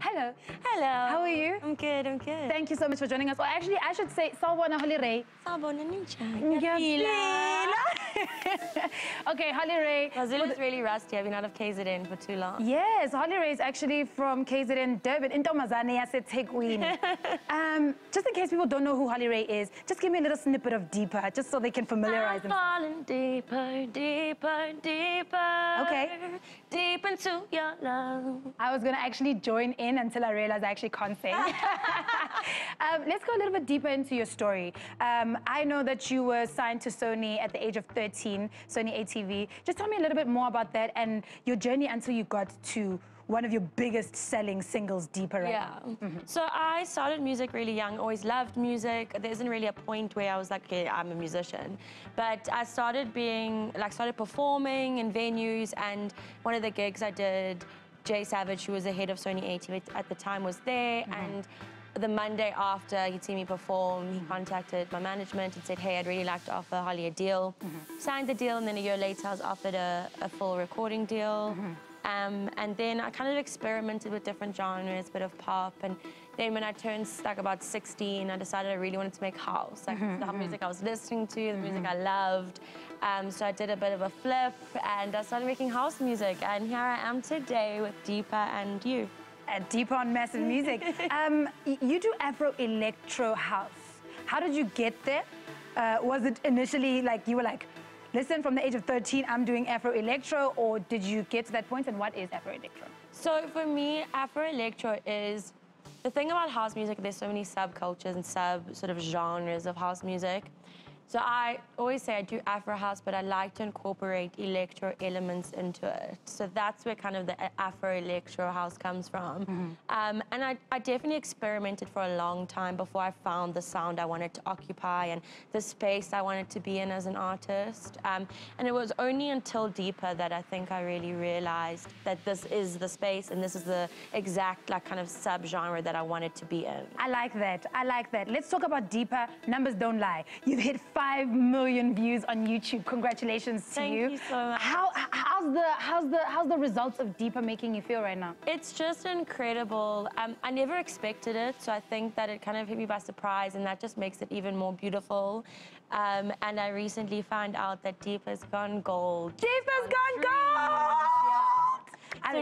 Hello. Hello. How are you? I'm good, I'm good. Thank you so much for joining us. Or actually, I should say, Sawubona Holly Rey. Ngiyaphila. okay, Holly Rey. Is really rusty. I've been out of KZN for too long. Yes, Holly Rey is actually from KZN Durban, intombazane yaseThekwini. um, just in case people don't know who Holly Rey is, just give me a little snippet of Deeper, just so they can familiarize I'm themselves. falling deeper, deeper, deeper. Okay. Deep into your love. I was going to actually join in until I realized I actually can't sing. um, let's go a little bit deeper into your story. Um, I know that you were signed to Sony at the age of 13, Sony ATV. Just tell me a little bit more about that and your journey until you got to one of your biggest selling singles, Deeper right Yeah. now. So I started music really young, always loved music. There isn't really a point where I was like, okay, I'm a musician. But I started being, like, started performing in venues, and one of the gigs I did, Jay Savage, who was the head of Sony ATV at the time, was there, mm-hmm. and the Monday after he'd seen me perform, he contacted my management and said, hey, I'd really like to offer Holly a deal. Mm-hmm. Signed the deal, and then a year later, I was offered a, a full recording deal. Um, and then I kind of experimented with different genres, a bit of pop. And then when I turned like about 16, I decided I really wanted to make house. Like the music I was listening to, the music I loved. Um, so I did a bit of a flip and I started making house music. And here I am today with Deeper and you. At Deeper on Massive Music. um, you do Afro Electro House. How did you get there? Uh, was it initially like you were like, listen, from the age of 13, I'm doing Afro Electro, or did you get to that point? And what is Afro Electro? So for me, Afro Electro is the thing about house music. There's so many subcultures and sub sort of genres of house music. So I always say I do Afro house, but I like to incorporate electro elements into it. So that's where kind of the Afro electro house comes from. Um, and I, I definitely experimented for a long time before I found the sound I wanted to occupy and the space I wanted to be in as an artist. Um, and it was only until Deeper that I think I really realized that this is the space and this is the exact like kind of subgenre that I wanted to be in. I like that. I like that. Let's talk about Deeper. Numbers don't lie. You've hit 5 million views on YouTube. Congratulations to Thank you. you so much. How, how's, the, how's, the, how's the results of Deeper making you feel right now? It's just incredible. Um, I never expected it, so I think that it kind of hit me by surprise, and that just makes it even more beautiful. Um, and I recently found out that Deeper's gone gold. Deeper's gone gold!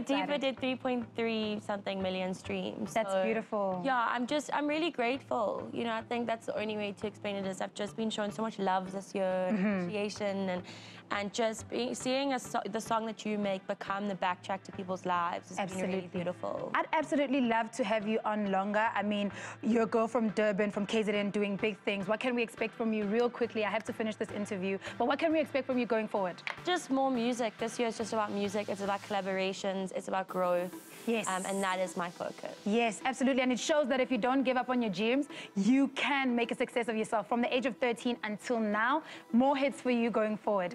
I'm So excited. Deeper did 3.3 something million streams. That's so, beautiful. Yeah, I'm just, I'm really grateful. You know, I think that's the only way to explain it is I've just been shown so much love this year, Mm-hmm. appreciation, and and just being, seeing a so, the song that you make become the backtrack to people's lives has been really Absolutely. beautiful. I'd absolutely love to have you on longer. I mean, you're a girl from Durban, from KZN, doing big things. What can we expect from you real quickly? I have to finish this interview, but what can we expect from you going forward? Just more music. This year is just about music. It's about collaborations. It's about growth. Yes. Um, and that is my focus. Yes, absolutely. And it shows that if you don't give up on your dreams, you can make a success of yourself from the age of 13 until now. More hits for you going forward.